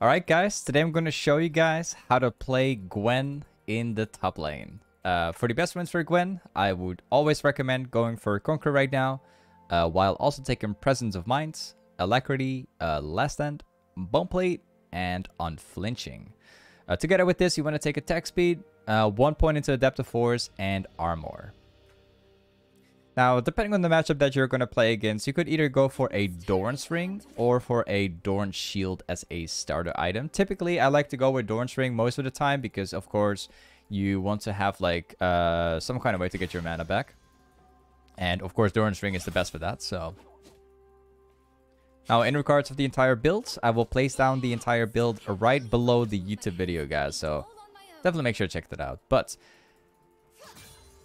Alright guys, today I'm going to show you guys how to play Gwen in the top lane. Uh, for the best wins for Gwen, I would always recommend going for Conqueror right now, uh, while also taking Presence of Mind, Alacrity, uh, Last Stand, Bone Plate, and Unflinching. Uh, together with this, you want to take attack speed, uh, 1 point into Adaptive Force, and Armor. Now, depending on the matchup that you're going to play against, you could either go for a Doran's Ring or for a Doran Shield as a starter item. Typically, I like to go with Doran's Ring most of the time because, of course, you want to have like uh, some kind of way to get your mana back. And, of course, Doran's Ring is the best for that, so... Now, in regards of the entire build, I will place down the entire build right below the YouTube video, guys. So, definitely make sure to check that out. But,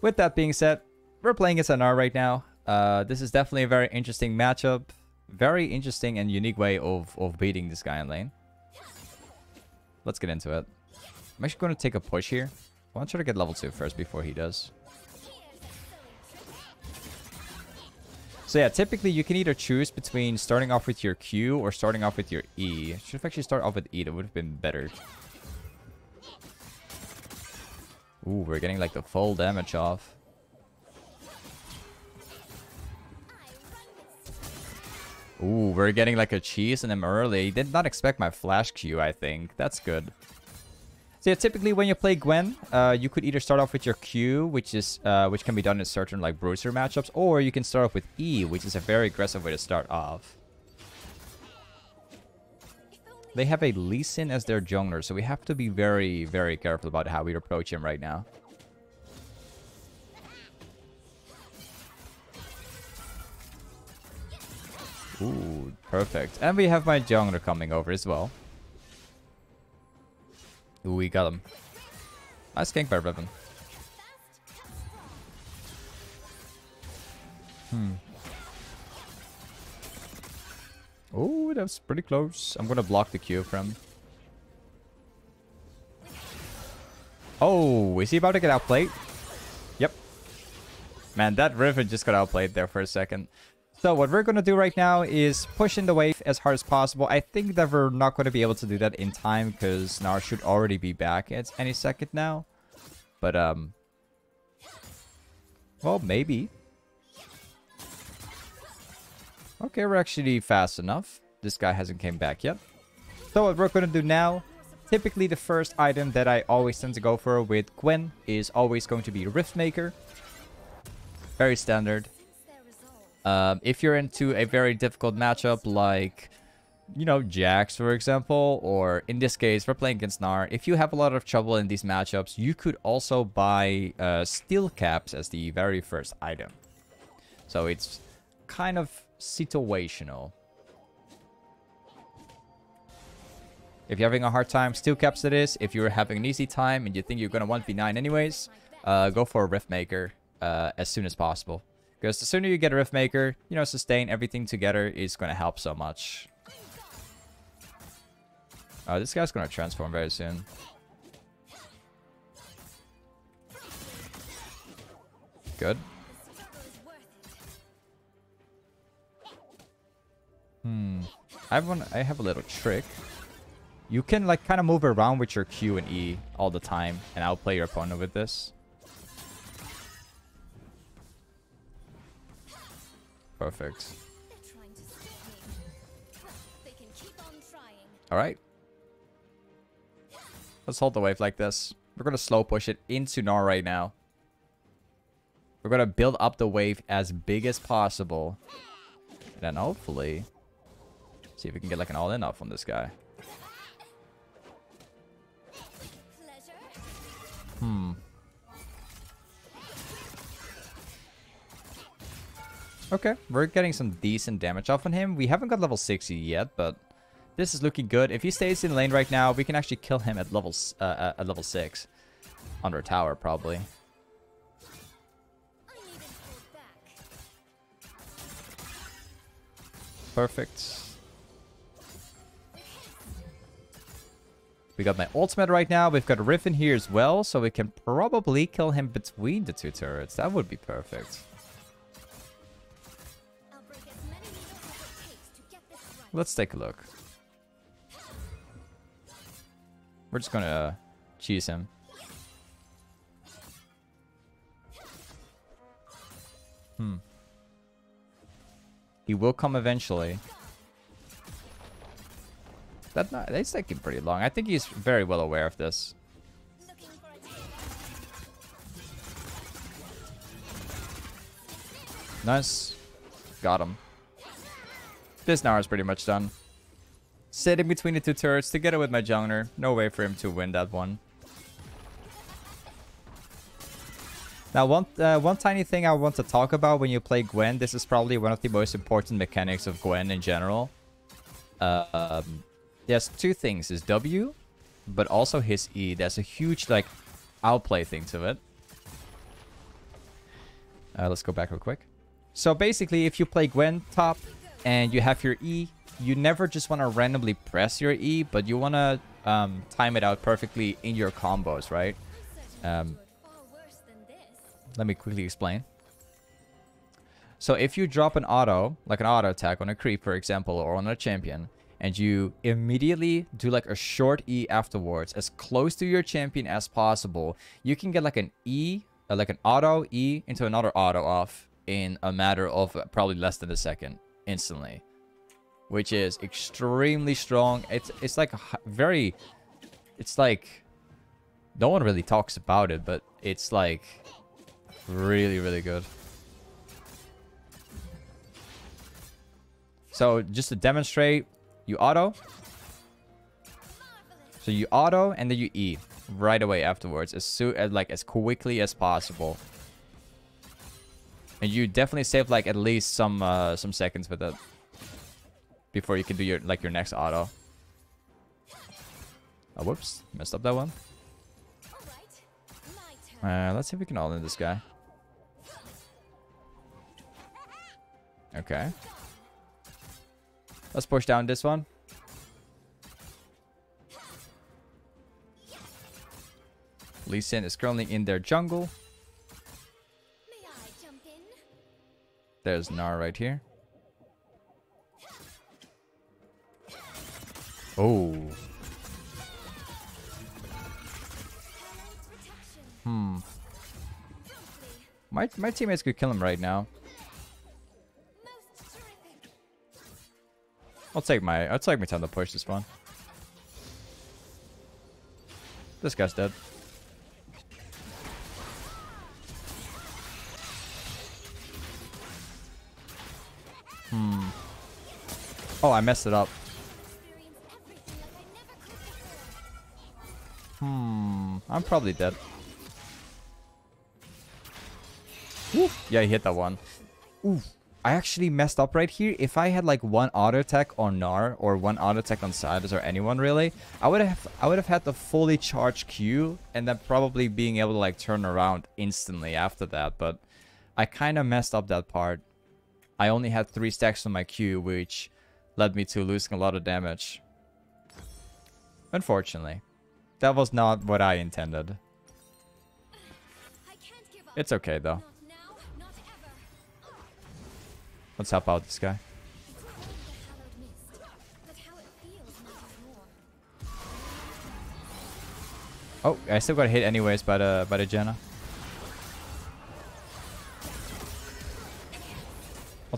with that being said, we're playing as Gnar right now. Uh, this is definitely a very interesting matchup. Very interesting and unique way of, of beating this guy in lane. Let's get into it. I'm actually going to take a push here. I want to try to get level 2 first before he does. So yeah, typically you can either choose between starting off with your Q or starting off with your E. Should have actually started off with E. That would have been better. Ooh, we're getting like the full damage off. Ooh, we're getting like a cheese in him early. Did not expect my flash Q, I think. That's good. So yeah, typically when you play Gwen, uh, you could either start off with your Q, which is uh, which can be done in certain like bruiser matchups, or you can start off with E, which is a very aggressive way to start off. They have a Lee Sin as their jungler, so we have to be very, very careful about how we approach him right now. Ooh, perfect. And we have my jungler coming over as well. Ooh, we got him. Nice gank by Riven. Hmm. Oh, that was pretty close. I'm gonna block the Q from. Oh, is he about to get outplayed? Yep. Man, that Riven just got outplayed there for a second. So what we're going to do right now is push in the wave as hard as possible. I think that we're not going to be able to do that in time because Gnar should already be back at any second now. But, um... Well, maybe. Okay, we're actually fast enough. This guy hasn't came back yet. So what we're going to do now, typically the first item that I always tend to go for with Gwen is always going to be Riftmaker. Very standard. Um, if you're into a very difficult matchup like, you know, Jax, for example, or in this case, we're playing against Gnar, if you have a lot of trouble in these matchups, you could also buy uh, steel caps as the very first item. So it's kind of situational. If you're having a hard time, steel caps it is. If you're having an easy time and you think you're going to 1v9 anyways, uh, go for a Riftmaker uh, as soon as possible. Because the sooner you get a Riftmaker, you know, sustain everything together is going to help so much. Oh, this guy's going to transform very soon. Good. Hmm. I have one. I have a little trick. You can like kind of move around with your Q and E all the time, and I'll play your opponent with this. Perfect. Alright. Let's hold the wave like this. We're going to slow push it into Gnar right now. We're going to build up the wave as big as possible. And then hopefully... See if we can get like an all-in off on this guy. Hmm. Okay, we're getting some decent damage off on him. We haven't got level 60 yet, but this is looking good. If he stays in lane right now, we can actually kill him at level uh, uh, at level 6. Under a tower, probably. Perfect. We got my ultimate right now. We've got Riven here as well, so we can probably kill him between the two turrets. That would be perfect. Let's take a look. We're just gonna uh, cheese him. Hmm. He will come eventually. That not, that's taking pretty long. I think he's very well aware of this. Nice. Got him. This now is pretty much done. Sitting between the two turrets together with my jungler. No way for him to win that one. Now, one uh, one tiny thing I want to talk about when you play Gwen. This is probably one of the most important mechanics of Gwen in general. Uh, um, there's two things. His W, but also his E. There's a huge, like, outplay thing to it. Uh, let's go back real quick. So basically, if you play Gwen top and you have your E, you never just want to randomly press your E, but you want to um, time it out perfectly in your combos, right? Um, let me quickly explain. So if you drop an auto, like an auto attack on a creep, for example, or on a champion, and you immediately do like a short E afterwards, as close to your champion as possible, you can get like an E, uh, like an auto E into another auto off in a matter of probably less than a second, instantly. Which is extremely strong. It's, it's like very... It's like... No one really talks about it, but it's like Really, really good. So just to demonstrate, you auto. So you auto and then you E right away afterwards, as soon as like as quickly as possible. And you definitely save like at least some uh, some seconds with it before you can do your like your next auto. Oh, whoops, messed up that one. Uh, let's see if we can all in this guy. Okay. Let's push down this one. Lee Sin is currently in their jungle. There's Gnar right here. Oh. Hmm. My my teammates could kill him right now. I'll take my I'll take my time to push this one. This guy's dead. Hmm. Oh, I messed it up. Hmm. I'm probably dead. Woo. Yeah, he hit that one. Oof. I actually messed up right here. If I had like one auto attack on Gnar or one auto attack on Sylas or anyone really, I would have I would have had the fully charged Q and then probably being able to like turn around instantly after that. But I kind of messed up that part. I only had three stacks on my Q, which led me to losing a lot of damage. Unfortunately, that was not what I intended. It's okay though. Let's help out this guy. Oh, I still got hit anyways by the by the Janna.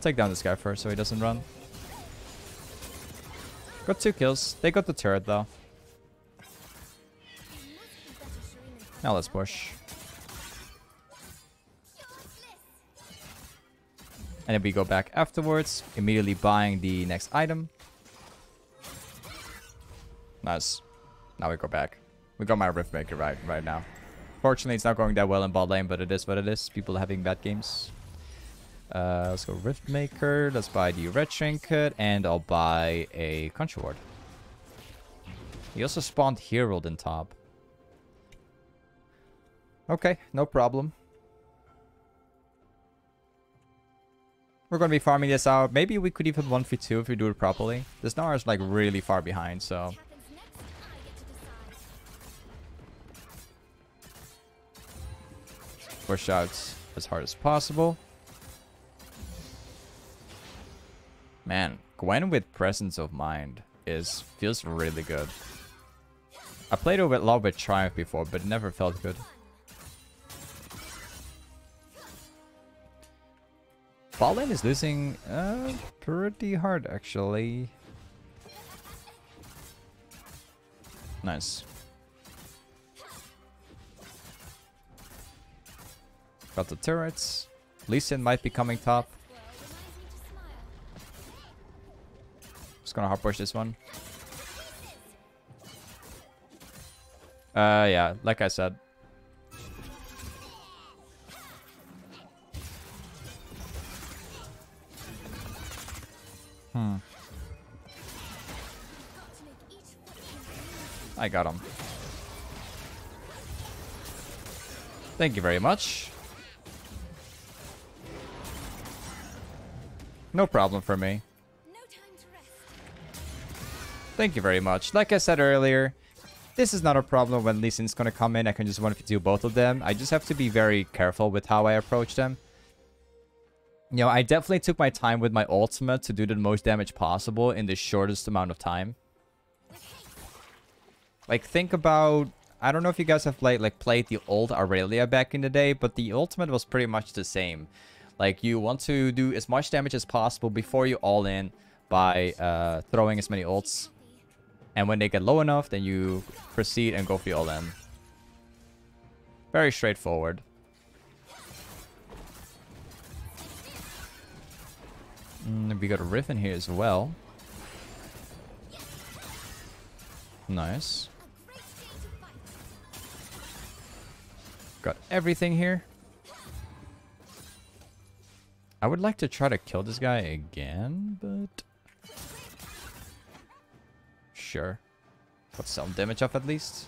Take down this guy first so he doesn't run. Got two kills. They got the turret though. Now let's push. And then we go back afterwards, immediately buying the next item. Nice. Now we go back. We got my Riftmaker right right now. Fortunately, it's not going that well in bot lane, but it is what it is. People having bad games. Uh, let's go Riftmaker. Let's buy the Red Trinket. And I'll buy a Control Ward. He also spawned Herald in top. Okay, no problem. We're going to be farming this out. Maybe we could even 1v2 if we do it properly. This Gnar is like really far behind, so... Push out as hard as possible. Man, Gwen with Presence of Mind is feels really good. I played a lot with Triumph before, but never felt good. Bot is losing uh, pretty hard, actually. Nice. Got the turrets. Lee Sin might be coming top. Gonna hard push this one. Uh, yeah, like I said. Hmm. I got him. Thank you very much. No problem for me. Thank you very much. Like I said earlier, this is not a problem when Lee Sin's gonna come in. I can just want to do both of them. I just have to be very careful with how I approach them. You know, I definitely took my time with my ultimate to do the most damage possible in the shortest amount of time. Like, think about... I don't know if you guys have played, like, played the old Aurelia back in the day, but the ultimate was pretty much the same. Like, you want to do as much damage as possible before you all in by uh, throwing as many ults and when they get low enough, then you proceed and go for your all-in. Very straightforward. Mm, we got a Riven here as well. Nice. Got everything here. I would like to try to kill this guy again, but... Sure. Put some damage off at least.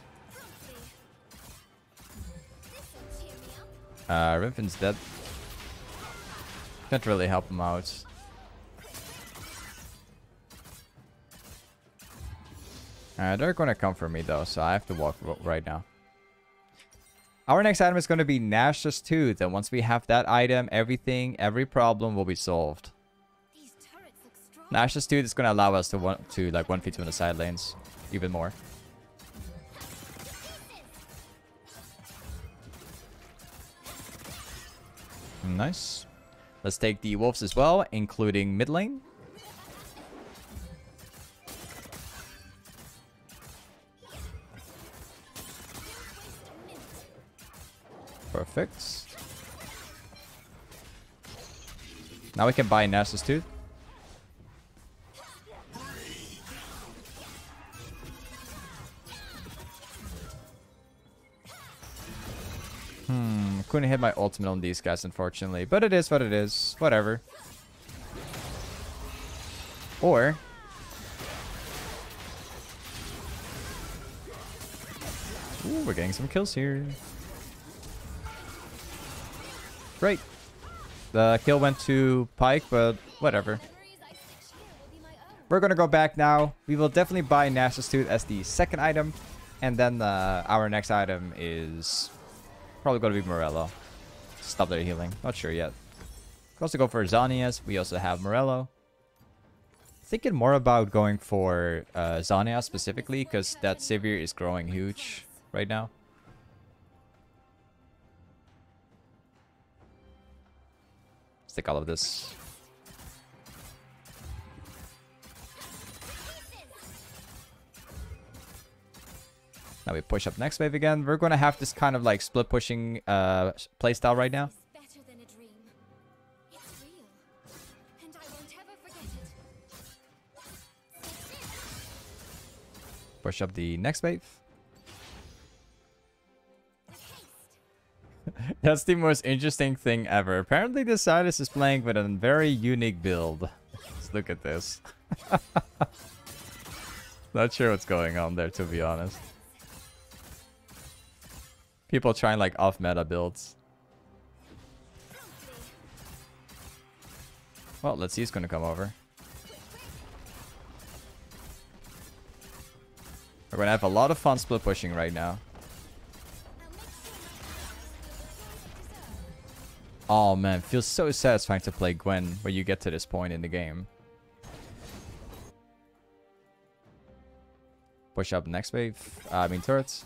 Uh, Riven's dead. Can't really help him out. Uh, they're gonna come for me though, so I have to walk right now. Our next item is going to be Nashor's Tooth, and once we have that item, everything, every problem will be solved. Nashor's Tooth is going to allow us to one to like 1v2 in the side lanes even more. Nice. Let's take the wolves as well, including mid lane. Perfect. Now we can buy Nashor's Tooth. Couldn't hit my ultimate on these guys, unfortunately. But it is what it is. Whatever. Or... Ooh, we're getting some kills here. Great. The kill went to Pyke, but whatever. We're gonna go back now. We will definitely buy Nashor's Tooth as the second item. And then uh, our next item is probably to be Morello. Stop their healing. Not sure yet. Could also go for Zhonya's. We also have Morello. Thinking more about going for uh, Zhonya specifically because that Sivir is growing huge right now. Let's take all of this. Now we push up next wave again. We're going to have this kind of like split pushing uh, playstyle right now. Push up the next wave. That's the most interesting thing ever. Apparently this Sylas is playing with a very unique build. Let's look at this. Not sure what's going on there, to be honest. People trying like off meta builds. Well, let's see who's gonna come over. We're gonna have a lot of fun split pushing right now. Oh man, feels so satisfying to play Gwen when you get to this point in the game. Push up next wave. Uh, I mean turrets.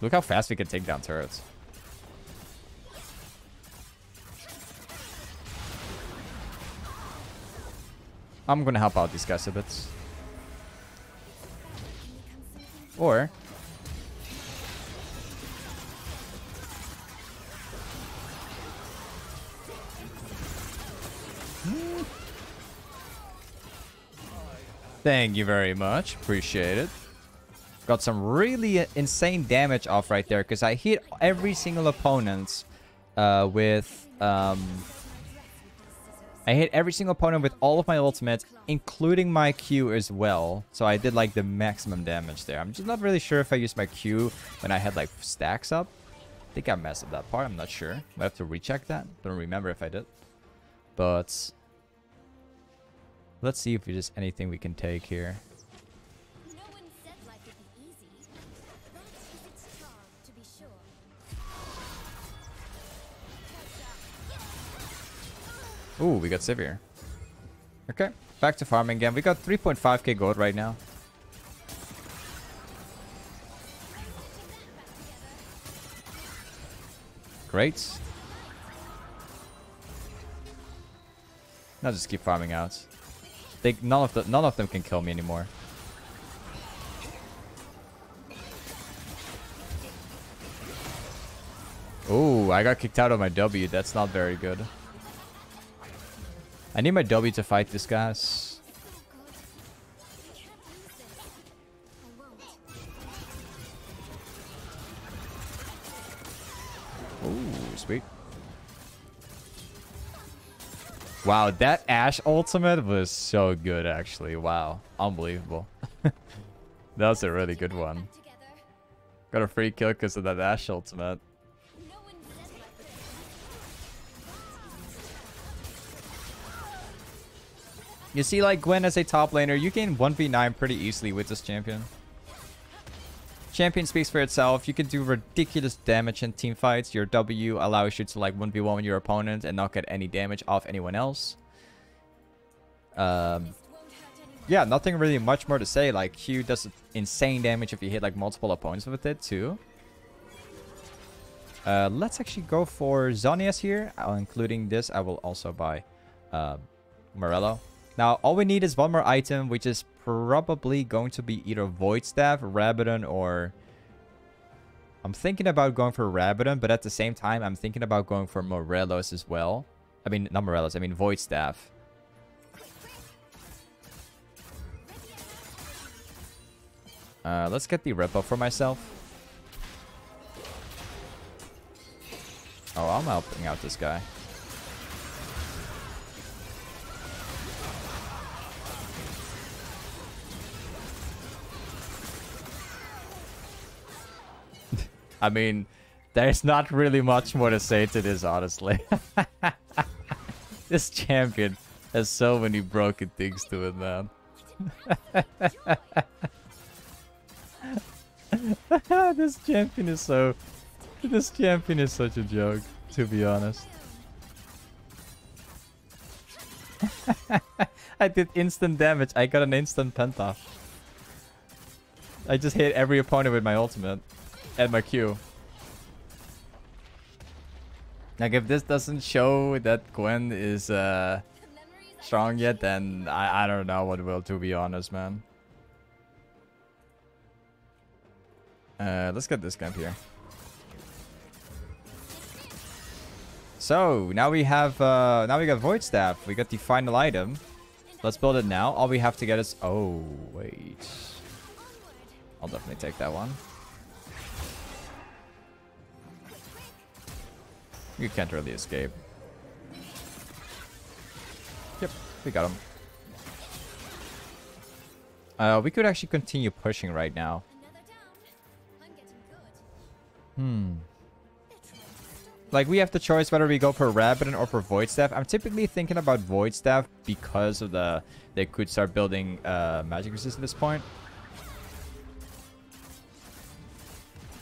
Look how fast we can take down turrets. I'm gonna help out these guys a bit. Or... Thank you very much. Appreciate it. Got some really insane damage off right there because I hit every single opponent uh, with... Um, I hit every single opponent with all of my ultimates, including my Q as well. So I did like the maximum damage there. I'm just not really sure if I used my Q when I had like stacks up. I think I messed up that part. I'm not sure. I have to recheck that. Don't remember if I did. But let's see if there's anything we can take here. Ooh, we got Sivir. Okay, back to farming again. We got 3.5k gold right now. Great. Now just keep farming out. They none of the none of them can kill me anymore. Oh, I got kicked out of my W. That's not very good. I need my W to fight this guys. Ooh, sweet. Wow, that Ashe ultimate was so good, actually. Wow, unbelievable. that was a really good one. Got a free kill because of that Ashe ultimate. You see, like, Gwen as a top laner, you can 1v9 pretty easily with this champion. Champion speaks for itself. You can do ridiculous damage in team fights. Your W allows you to, like, 1v1 your opponent and not get any damage off anyone else. Um, yeah, nothing really much more to say. Like, Q does insane damage if you hit, like, multiple opponents with it, too. Uh, let's actually go for Zhonya's here. Uh, including this, I will also buy uh, Morello. Now, all we need is one more item, which is probably going to be either Void Staff, Rabadon, or... I'm thinking about going for Rabadon, but at the same time, I'm thinking about going for Morelos as well. I mean, not Morelos, I mean Void Staff. Uh, let's get the Ripple for myself. Oh, I'm helping out this guy. I mean, there's not really much more to say to this, honestly. this champion has so many broken things to it, man. this champion is so... This champion is such a joke, to be honest. I did instant damage. I got an instant penta. I just hit every opponent with my ultimate and my Q. Like if this doesn't show that Gwen is uh, strong yet, then I, I don't know what will to be honest, man. Uh, let's get this camp here. So now we have uh, now we got void staff. We got the final item. Let's build it now. All we have to get is oh wait. I'll definitely take that one. You can't really escape. Yep, we got him. Uh, we could actually continue pushing right now. Hmm. Like, we have the choice whether we go for Rabadon or for Void Staff. I'm typically thinking about Void Staff because of the... They could start building uh, Magic Resist at this point.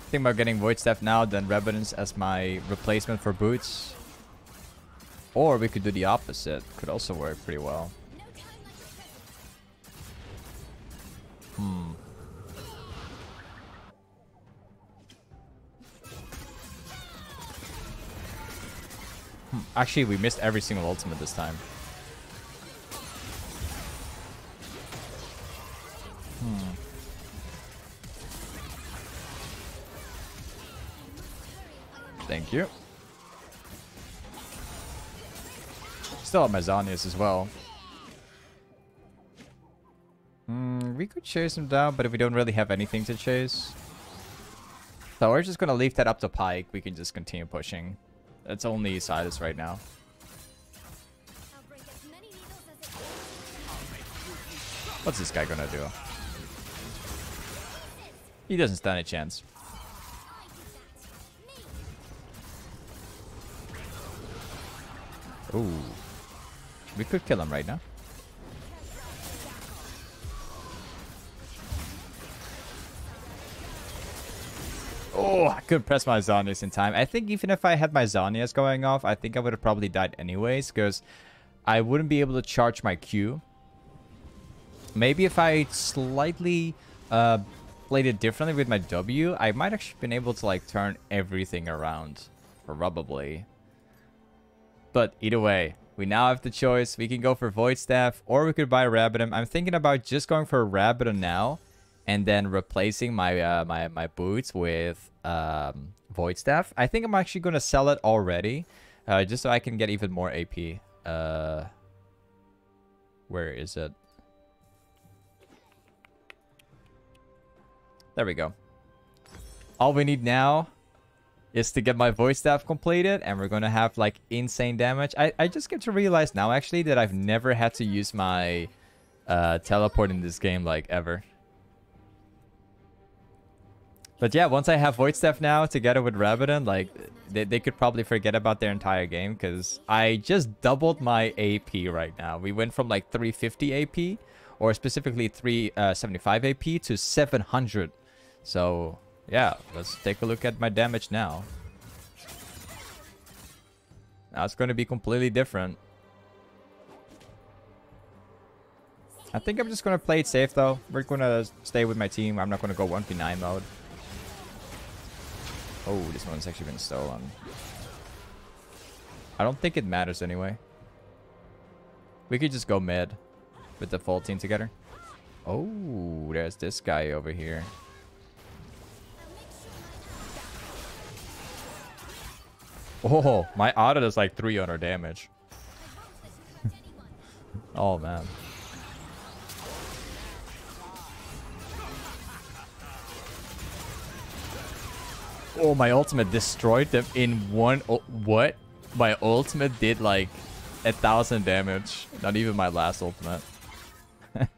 think about getting Void Staff now, then Revenants as my replacement for Boots. Or we could do the opposite. Could also work pretty well. Hmm. hmm actually, we missed every single ultimate this time. Thank you. Still have my as well. Hmm, we could chase him down, but if we don't really have anything to chase... So we're just gonna leave that up to Pyke. We can just continue pushing. That's only Sylas right now. What's this guy gonna do? He doesn't stand a chance. Ooh. We could kill him right now. Oh, I couldn't press my Zhonya's in time. I think even if I had my Zhonya's going off, I think I would have probably died anyways, because I wouldn't be able to charge my Q. Maybe if I slightly uh, played it differently with my W, I might actually been able to like turn everything around. Probably. But either way, we now have the choice. We can go for Void Staff or we could buy Rabadon. I'm thinking about just going for Rabadon now and then replacing my uh, my my boots with um, Void Staff. I think I'm actually gonna sell it already, uh, just so I can get even more AP. Uh, where is it? There we go. All we need now is to get my Void Staff completed and we're gonna have like insane damage. I, I just get to realize now actually that I've never had to use my uh, teleport in this game like ever. But yeah, once I have Void Staff now together with Rabadon, like they, they could probably forget about their entire game because I just doubled my AP right now. We went from like 350 AP or specifically 375 uh, AP to 700. So yeah, let's take a look at my damage now. Now it's going to be completely different. I think I'm just going to play it safe though. We're going to stay with my team. I'm not going to go 1v9 mode. Oh, this one's actually been stolen. I don't think it matters anyway. We could just go mid with the full team together. Oh, there's this guy over here. Oh, my auto does like 300 damage. oh, man. Oh, my ultimate destroyed them in one... what? My ultimate did like a thousand damage. Not even my last ultimate.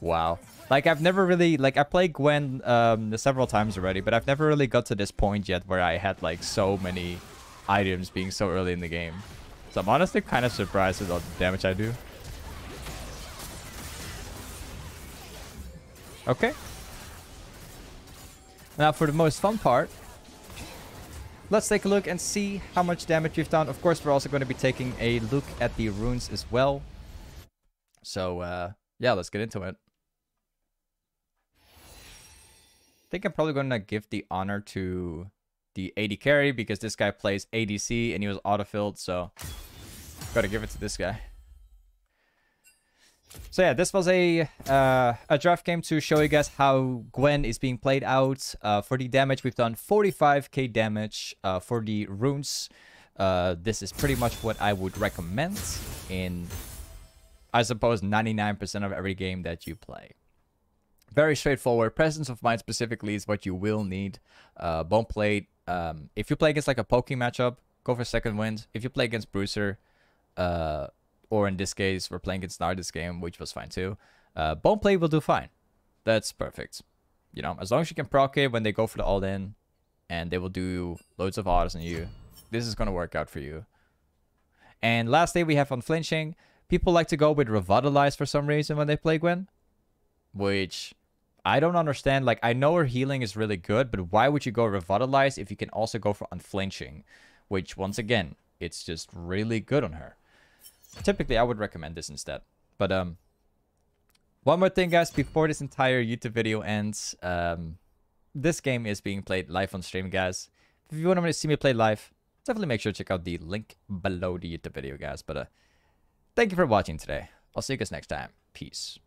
wow. Like, I've never really... Like, I played Gwen um, several times already, but I've never really got to this point yet where I had, like, so many items being so early in the game. So I'm honestly kind of surprised with all the damage I do. Okay. Now for the most fun part, let's take a look and see how much damage we've done. Of course, we're also going to be taking a look at the runes as well. So, uh, yeah, let's get into it. I think I'm probably going to give the honor to the AD carry because this guy plays ADC and he was autofilled, so gotta give it to this guy. So yeah, this was a uh, a draft game to show you guys how Gwen is being played out. Uh, for the damage, we've done 45k damage. Uh, for the runes, uh, this is pretty much what I would recommend in, I suppose, 99% of every game that you play. Very straightforward. Presence of Mind specifically is what you will need. Uh, Bone Plate um, if you play against like a poking matchup, go for second wind. If you play against Bruiser, uh, or in this case, we're playing against Gnar this game, which was fine too. Uh, Bone Plate will do fine. That's perfect. You know, as long as you can proc it when they go for the all-in, and they will do loads of odds on you, this is going to work out for you. And lastly, we have Unflinching. People like to go with Revitalize for some reason when they play Gwen, which I don't understand. Like, I know her healing is really good, but why would you go Revitalize if you can also go for Unflinching? Which, once again, it's just really good on her. Typically, I would recommend this instead. But, um, One more thing, guys, before this entire YouTube video ends. Um, this game is being played live on stream, guys. If you want to see me play live, definitely make sure to check out the link below the YouTube video, guys. But uh, thank you for watching today. I'll see you guys next time. Peace.